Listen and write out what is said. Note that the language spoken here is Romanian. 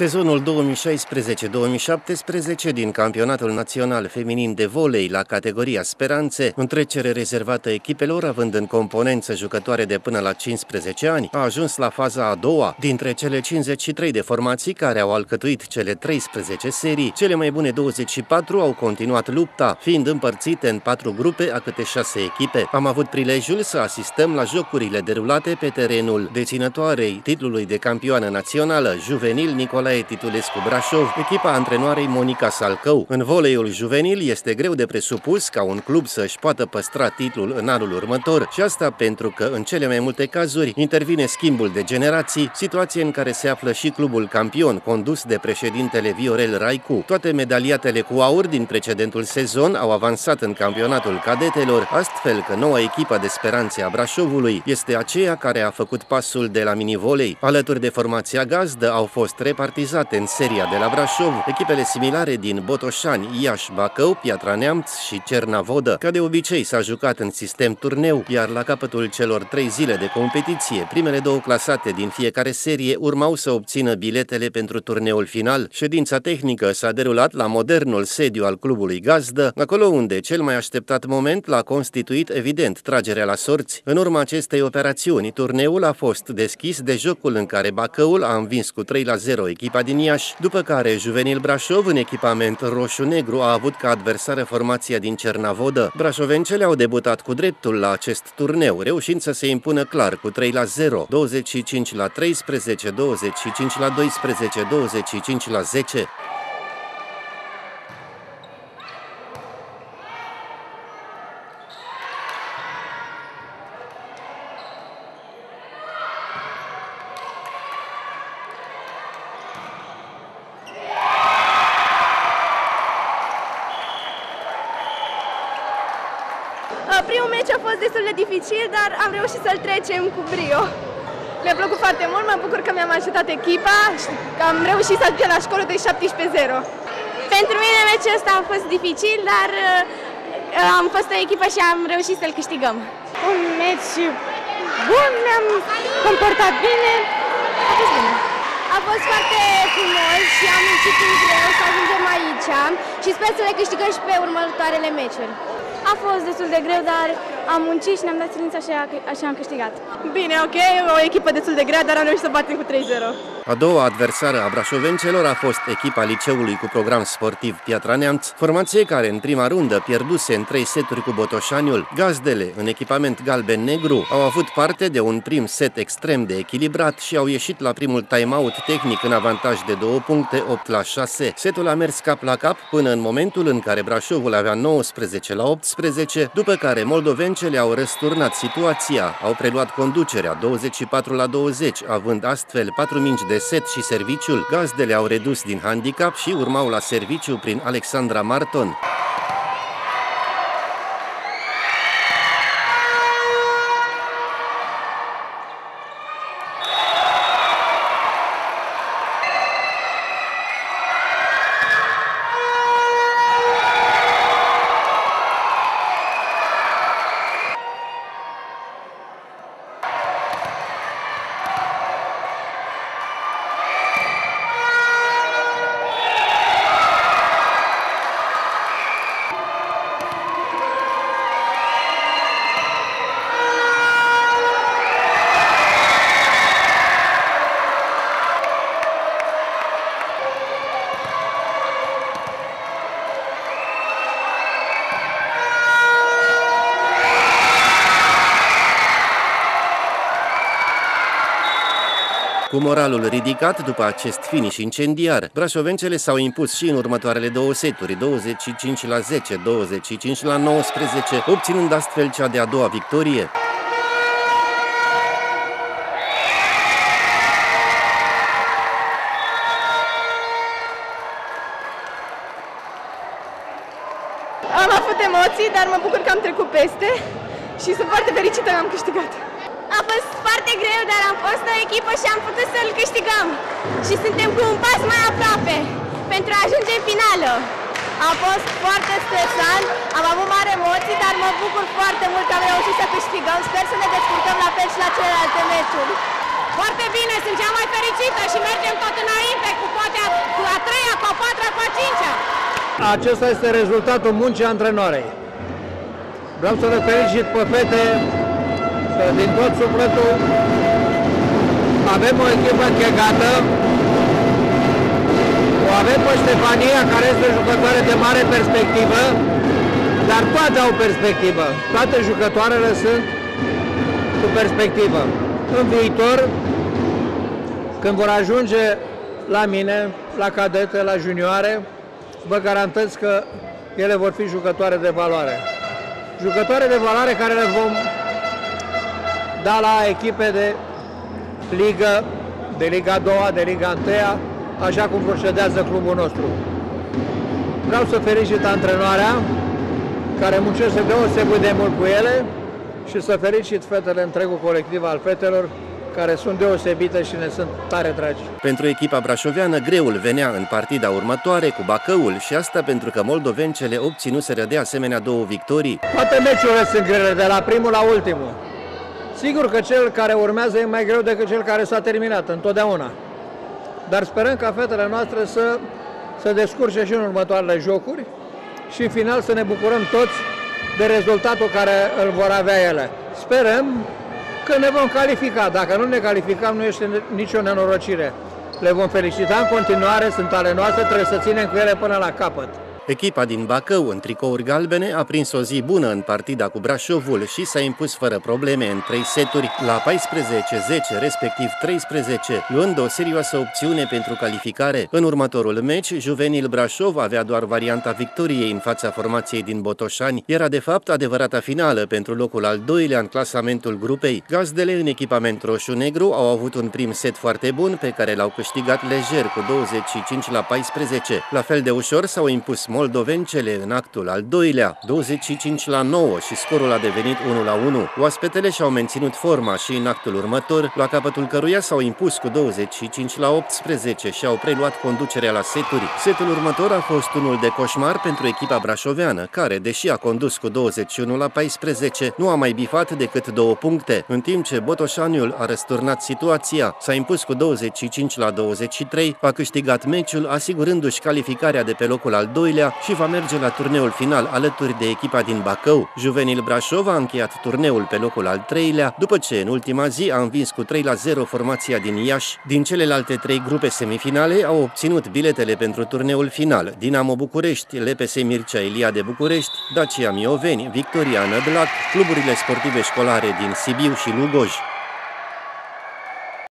Sezonul 2016-2017 din Campionatul Național Feminin de Volei la categoria Speranțe, întrecere rezervată echipelor având în componență jucătoare de până la 15 ani, a ajuns la faza a doua. Dintre cele 53 de formații care au alcătuit cele 13 serii, cele mai bune 24 au continuat lupta, fiind împărțite în patru grupe a câte șase echipe. Am avut prilejul să asistăm la jocurile derulate pe terenul deținătoarei titlului de campioană națională juvenil Nicolae Nicolae Titulescu Brașov, echipa antrenoarei Monica Salcău. În voleiul juvenil este greu de presupus ca un club să-și poată păstra titlul în anul următor și asta pentru că în cele mai multe cazuri intervine schimbul de generații, situație în care se află și clubul campion condus de președintele Viorel Raicu. Toate medaliatele cu aur din precedentul sezon au avansat în campionatul cadetelor, astfel că noua echipă de speranțe a Brașovului este aceea care a făcut pasul de la minivolei. Alături de formația gazdă au fost repartizate repartizate în seria de la Brașov, echipele similare din Botoșani, Iași, Bacău, Piatra Neamț și Cernavodă. Ca de obicei s-a jucat în sistem turneu, iar la capătul celor trei zile de competiție, primele două clasate din fiecare serie urmau să obțină biletele pentru turneul final. Ședința tehnică s-a derulat la modernul sediu al clubului gazdă, acolo unde cel mai așteptat moment l-a constituit evident tragerea la sorți. În urma acestei operațiuni, turneul a fost deschis de jocul în care Bacăul a învins cu 3 la 0 echipa din Iași, după care Juvenil Brașov în echipament roșu-negru a avut ca adversară formația din Cernavodă. Brașovencele au debutat cu dreptul la acest turneu, reușind să se impună clar cu 3 la 0, 25 la 13, 25 la 12, 25 la 10. Primul meci a fost destul de dificil, dar am reușit să-l trecem cu brio. Mi-a plăcut foarte mult, mă bucur că mi-am ajutat echipa și că am reușit să ajung la școală de 17-0. Pentru mine meciul ăsta a fost dificil, dar uh, am fost o echipă și am reușit să-l câștigăm. Un meci bun, ne-am comportat bine, a fost bine. A fost foarte frumos și am muncit în greu să ajungem aici și sper să le câștigăm și pe următoarele meciuri. A fost destul de greu, dar am muncit și ne-am dat silință așa, așa am câștigat. Bine, ok, o echipă destul de grea, dar am reușit să batem cu 3-0. A doua adversară a brașovencelor a fost echipa liceului cu program sportiv Piatra Neamț, formație care în prima rundă pierduse în trei seturi cu Botoșaniul. Gazdele, în echipament galben-negru, au avut parte de un prim set extrem de echilibrat și au ieșit la primul time-out tehnic în avantaj de două puncte, 8 la 6. Setul a mers cap la cap până în momentul în care Brașovul avea 19 la 18, după care moldovencele au răsturnat situația, au preluat conducerea 24 la 20, având astfel 4 mingi de set și serviciul, gazdele au redus din handicap și urmau la serviciu prin Alexandra Marton. Cu moralul ridicat după acest finish incendiar, brașovencele s-au impus și în următoarele două seturi, 25 la 10, 25 la 19, obținând astfel cea de-a doua victorie. Am avut emoții, dar mă bucur că am trecut peste și sunt foarte fericită că am câștigat. A fost foarte greu, dar am fost o echipă și am putut să-l câștigăm. Și suntem cu un pas mai aproape pentru a ajunge în finală. A fost foarte stresant, am avut mari emoții, dar mă bucur foarte mult că am reușit să câștigăm. Sper să ne descurcăm la fel și la celelalte meciuri. Foarte bine, sunt cea mai fericită și mergem tot înainte cu poate a, cu a treia, cu a patra, cu a cincea. Acesta este rezultatul muncii antrenoarei. Vreau să le felicit pe fete că din tot sufletul avem o echipă închegată, o avem pe Ștefania, care este jucătoare de mare perspectivă, dar toate au perspectivă. Toate jucătoarele sunt cu perspectivă. În viitor, când vor ajunge la mine, la cadete, la junioare, vă garantez că ele vor fi jucătoare de valoare. Jucătoare de valoare care le vom da la echipe de Ligă, de Liga 2, de Liga 1, așa cum procedează clubul nostru. Vreau să felicit antrenoarea, care muncește deosebit de mult cu ele și să felicit fetele, întregul colectiv al fetelor, care sunt deosebite și ne sunt tare dragi. Pentru echipa brașoveană, greul venea în partida următoare cu Bacăul și asta pentru că moldovencele obținuseră de asemenea două victorii. Toate meciurile sunt grele, de la primul la ultimul. Sigur că cel care urmează e mai greu decât cel care s-a terminat, întotdeauna. Dar sperăm ca fetele noastre să se descurce și în următoarele jocuri și în final să ne bucurăm toți de rezultatul care îl vor avea ele. Sperăm că ne vom califica. Dacă nu ne calificăm, nu este nicio nenorocire. Le vom felicita în continuare, sunt ale noastre, trebuie să ținem cu ele până la capăt. Echipa din Bacău, în tricouri galbene, a prins o zi bună în partida cu Brașovul și s-a impus fără probleme în trei seturi la 14, 10, respectiv 13, luând o serioasă opțiune pentru calificare. În următorul meci, Juvenil Brașov avea doar varianta victoriei în fața formației din Botoșani. Era de fapt adevărata finală pentru locul al doilea în clasamentul grupei. Gazdele în echipament roșu-negru au avut un prim set foarte bun pe care l-au câștigat lejer cu 25 la 14. La fel de ușor s-au impus moldovencele în actul al doilea, 25 la 9 și scorul a devenit 1 la 1. Oaspetele și-au menținut forma și în actul următor, la capătul căruia s-au impus cu 25 la 18 și au preluat conducerea la seturi. Setul următor a fost unul de coșmar pentru echipa brașoveană, care, deși a condus cu 21 la 14, nu a mai bifat decât două puncte, în timp ce Botoșaniul a răsturnat situația, s-a impus cu 25 la 23, a câștigat meciul, asigurându-și calificarea de pe locul al doilea și va merge la turneul final alături de echipa din Bacău. Juvenil Brașov a încheiat turneul pe locul al treilea, după ce în ultima zi a învins cu 3 la 0 formația din Iași. Din celelalte trei grupe semifinale au obținut biletele pentru turneul final Dinamo București, LPS Mircea Ilia de București, Dacia Mioveni, Victoria Nădlac, cluburile sportive școlare din Sibiu și Lugoj.